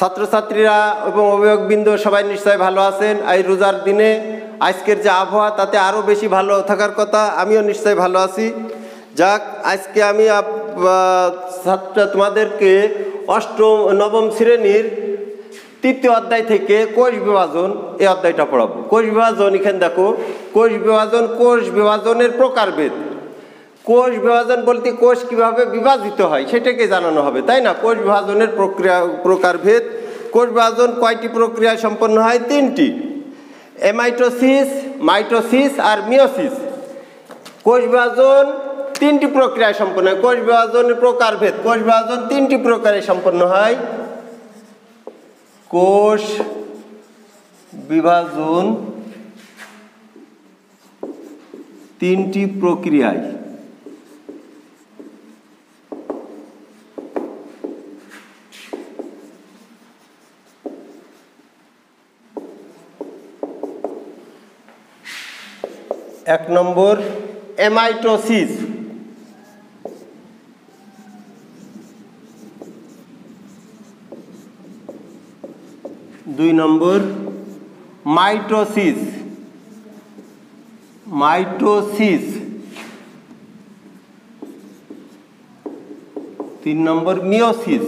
ছাত্রছাত্রীরা এবং অভিভাবকবৃন্দ সবাই নিশ্চয় ভালো আছেন। এই রোজার দিনে আজকের যে আবহাওয়া, তাতে আরও বেশি ভালো থাকার কথা আমিও নিশ্চয় ভালো আছি। যাক, আজকে আমি ছাত্র তোমাদেরকে অষ্টম, নবম শ্রেণির তৃতীয় অধ্যায় থেকে কোষ বিভাজন, এই অধ্যায়টা পড়াবো। কোষ বিভাজন এখানে দেখো, কোষ বিভাজন কোষ বিভাজনের প্রকারভেদ। কোষ বিভাজন বলতে কোষ কীভাবে বিভাজিত হয় সেটাকে জানানো হবে, তাই না? কোষ বিভাজনের প্রক্রিয়া প্রকারভেদ কোষ বিভাজন কয়টি প্রক্রিয়া সম্পন্ন হয়? তিনটি। এমাইটোসিস, মাইটোসিস আর মিওসিস কোষ বিভাজন তিনটি প্রক্রিয়ায় সম্পন্ন হয়। কোষ বিভাজনের প্রকারভেদ কোষ বিভাজন তিনটি প্রকারে সম্পন্ন হয়। কোষ বিভাজন তিনটি প্রক্রিয়ায়। এক নম্বর এমাইটোসিস। দুই নম্বর মাইটোসিস। মাইটোসিস। তিন নম্বর মিওসিস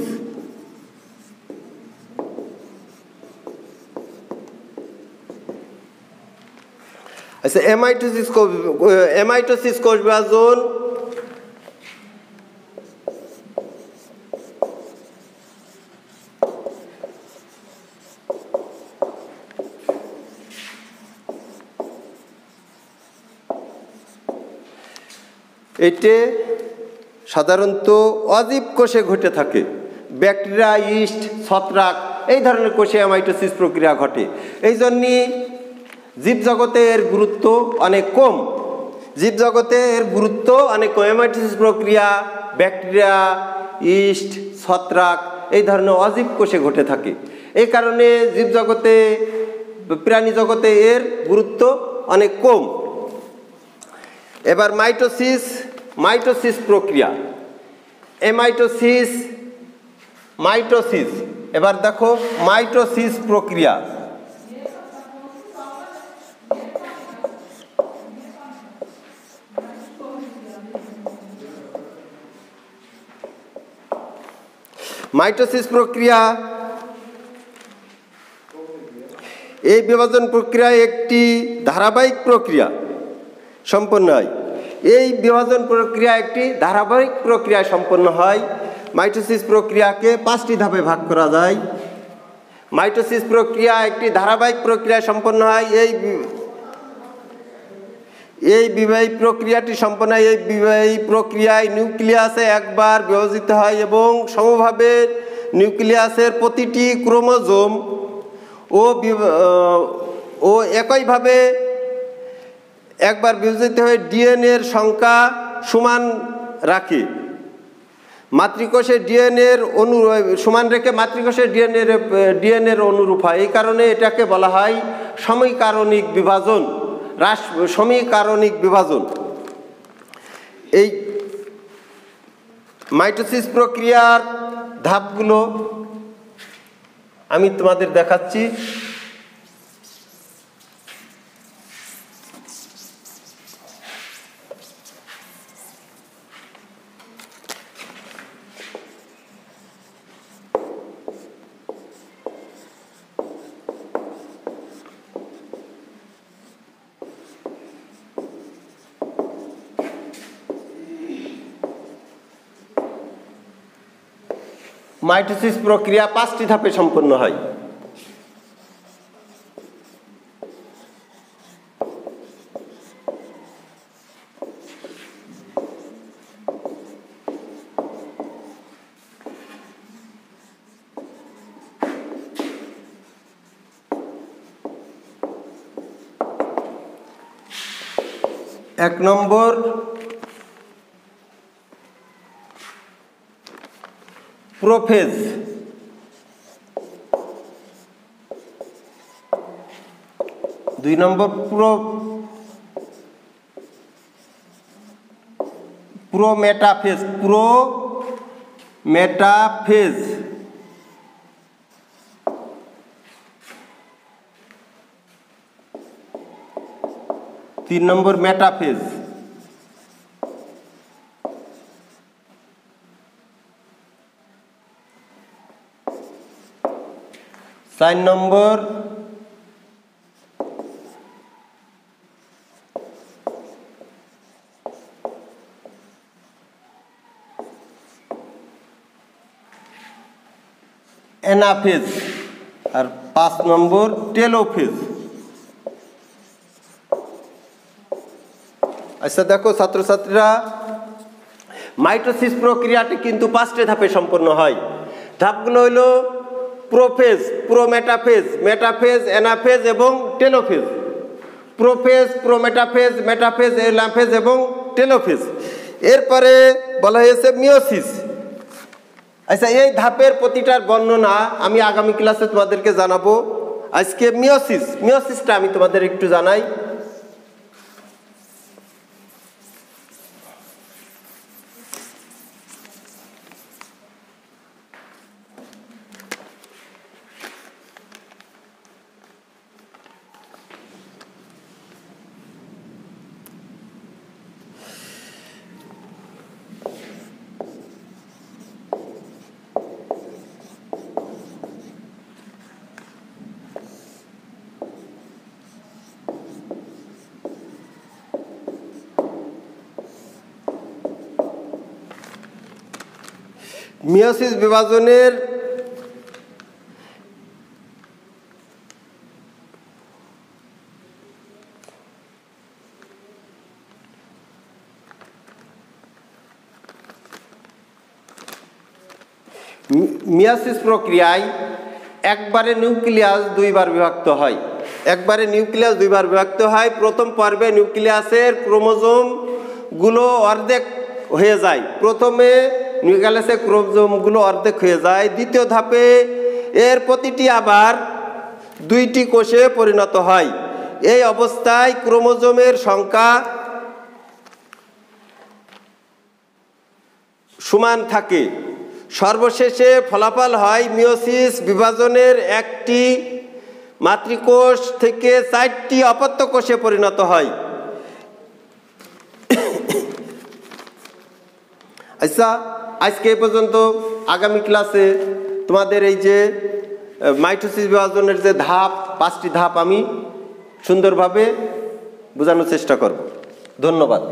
আচ্ছা এমাইটোসিস এমাইটোসিস কোষ বিভাজন এতে সাধারণত অজীব কোষে ঘটে থাকে। ব্যাকটেরিয়া, ইস্ট, ছত্রাক, এই ধরনের কোষে অ্যামাইটোসিস প্রক্রিয়া ঘটে। এই জন্যে জীবজগতের গুরুত্ব অনেক কম। জীবজগতের গুরুত্ব অনেক কম। অ্যামাইটোসিস প্রক্রিয়া, ব্যাকটেরিয়া, ইস্ট, ছত্রাক, এই ধরনের অজীব কোষে ঘটে থাকে। এই কারণে জীবজগতে, প্রাণী জগতে এর গুরুত্ব অনেক কম। এবার মাইটোসিস মাইটোসিস প্রক্রিয়া। Amitosis, mitosis. এবার দেখো, মাইটোসিস প্রক্রিয়া। মাইটোসিস প্রক্রিয়া। এই বিভাজন প্রক্রিয়া একটি ধারাবাহিক প্রক্রিয়া সম্পন্ন হয়। এই বিভাজন প্রক্রিয়া একটি ধারাবাহিক প্রক্রিয়া সম্পন্ন হয়। মাইটোসিস প্রক্রিয়াকে পাঁচটি ধাপে ভাগ করা যায়। মাইটোসিস প্রক্রিয়া একটি ধারাবাহিক প্রক্রিয়া সম্পন্ন হয়। এই এই বিবাহী প্রক্রিয়াটি সম্পন্ন এই বিবাহী প্রক্রিয়ায় নিউক্লিয়াসে একবার বিভাজিত হয় এবং সমভাবে নিউক্লিয়াসের প্রতিটি ক্রোমোজোম ও ও একইভাবে একবার বিভাজিত হয়ে ডিএনএর সংখ্যা সমান রাখে। মাতৃকোষে ডিএনএর অনু সমান রেখে মাতৃকোষে ডিএনএর ডিএনএর অনুরূপ হয়। এই কারণে এটাকে বলা হয় সমীকারণিক বিভাজন। রাস সমীকারণিক বিভাজন। এই মাইটোসিস প্রক্রিয়ার ধাপগুলো আমি তোমাদের দেখাচ্ছি। মাইটোসিস প্রক্রিয়া পাঁচটি ধাপে সম্পন্ন হয়। এক নম্বর प्रोफेज। दुई number pro prometaphase prometaphase तीन नम्बर मेटाफेज। চার নম্বর। অ্যানাফেজ আর পাঁচ নম্বর, টেলোফেজ। আচ্ছা দেখো ছাত্রছাত্রীরা, মাইটোসিস প্রক্রিয়াটি কিন্তু পাঁচটি ধাপে সম্পন্ন হয়। ধাপগুলো হলো প্রোফেজ, প্রোমেটাফেজ, মেটাফেজ, অ্যানাফেজ এবং telophase prophase, prometaphase, metaphase anaphase এবং টেলোফেজ এরপরে বলা হয়েছে মিওসিস আচ্ছা এই ধাপের প্রতিটার বর্ণনা আমি আগামী ক্লাসে তোমাদেরকে জানাব। আজকে মিওসিস মিওসিসটা আমি তোমাদের একটু জানাই। মিওসিস বিভাজনের মিয়াসিস প্রক্রিয়ায় একবারে নিউক্লিয়াস দুইবার বিভক্ত হয়। একবারে নিউক্লিয়াস দুইবার বিভক্ত হয়, প্রথম পর্বে নিউক্লিয়াসের ক্রোমোজোমগুলো অর্ধেক হয়ে যায়। প্রথমে নিউক্লিয়াসের ক্রোমোজোমগুলো অর্ধেক হয়ে যায়। দ্বিতীয় ধাপে এর প্রতিটি আবার দুইটি কোষে পরিণত হয়। এই অবস্থায় ক্রোমোজোমের সংখ্যা সমান থাকে। সর্বশেষে ফলাফল হয় মিওসিস বিভাজনের একটি মাতৃকোষ থেকে চারটি অপত্য কোষে পরিণত হয়। আচ্ছা আজকে এ পর্যন্ত আগামী ক্লাসে তোমাদের এই যে মাইটোসিস বিভাজনের যে ধাপ, পাঁচটি ধাপ আমি সুন্দরভাবে বোঝানোর চেষ্টা করব। ধন্যবাদ।